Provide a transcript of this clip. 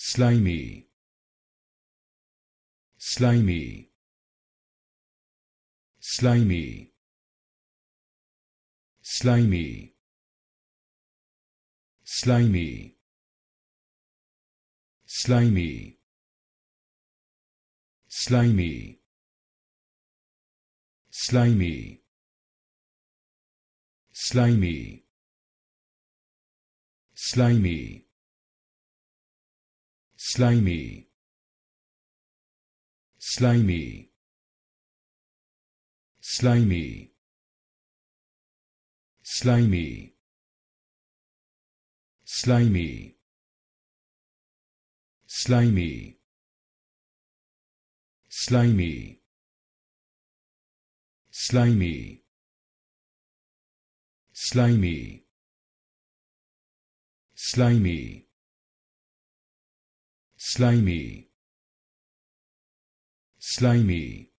slimy slimy slimy slimy slimy slimy slimy slimy slimy slimy slimy slimy slimy slimy slimy slimy slimy slimy slimy slimy slimy. Slimy